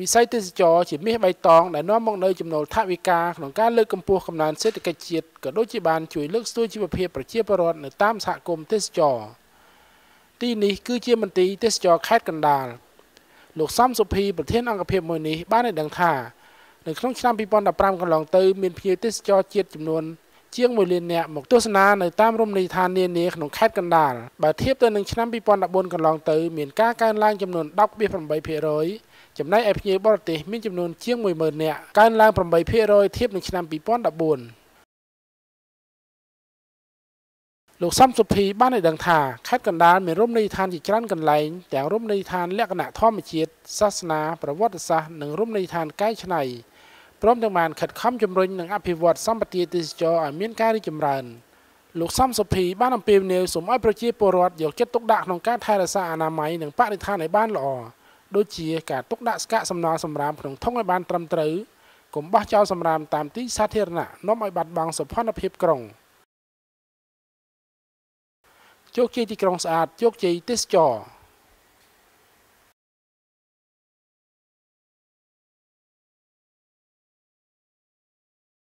វិស័យទេសចរជាមាសបៃតងដែលនាំមកនូវចំណូលថវិកាក្នុងការលើកកម្ពស់កំណើនសេដ្ឋកិច្ចជាតិក៏ដូចជាបានជួយលើកស្ទួយជីវភាពប្រជាពលរដ្ឋនៅតាមសហគមន៍ទេសចរទីនេះគឺជាមន្ទីរទេសចរខេត្តកណ្ដាលលោកសំសុភីប្រធានអង្គភិបមួយនេះបានឲ្យដឹងថានៅក្នុងឆ្នាំ2015កន្លងទៅមានភ្ញៀវទេសចរជាតិចំនួន ជាង1លាននាក់មកទស្សនានៅតាមរមណីយដ្ឋាននានាក្នុងខេត្តកណ្ដាលបើធៀបទៅនឹងឆ្នាំ2014កន្លងទៅមានការកើនឡើងចំនួន10.8%ចំណែកឯភ្ញៀវបរទេសមានចំនួនជាង10000នាក់កើនឡើង8%ធៀបនឹងឆ្នាំ2014លោកសំសុភីបានឲ្យដឹងថាខេត្តកណ្ដាលមានរមណីយដ្ឋានជាច្រើនកន្លែងទាំងរមណីយដ្ឋានលក្ខណៈធម្មជាតិសាសនាប្រវត្តិសាស្ត្រនិងរមណីយដ្ឋានកែច្នៃ ព្រមទាំងបានខិតខំជំរុញនិងអភិវឌ្ឍសម្បត្តិទេសចរឲ្យមានការរីកចម្រើនលោកសំសុភីបានអំពាវនាវសូមឲ្យប្រជាពលរដ្ឋយកចិត្តទុកដាក់ក្នុងការថែរក្សាអនាម័យនិងបរិស្ថានឲ្យបានល្អដូចជាការទុកដាក់ស្កាកសំណល់សម្រាមក្នុងធុងឲ្យបានត្រឹមត្រូវកុំបោះចោលសម្រាមតាមទីសាធារណៈនាំឲ្យបាត់បង់សោភ័ណភាពក្រុង។ជោគជ័យទីក្រុងស្អាតជោគជ័យទេសចរ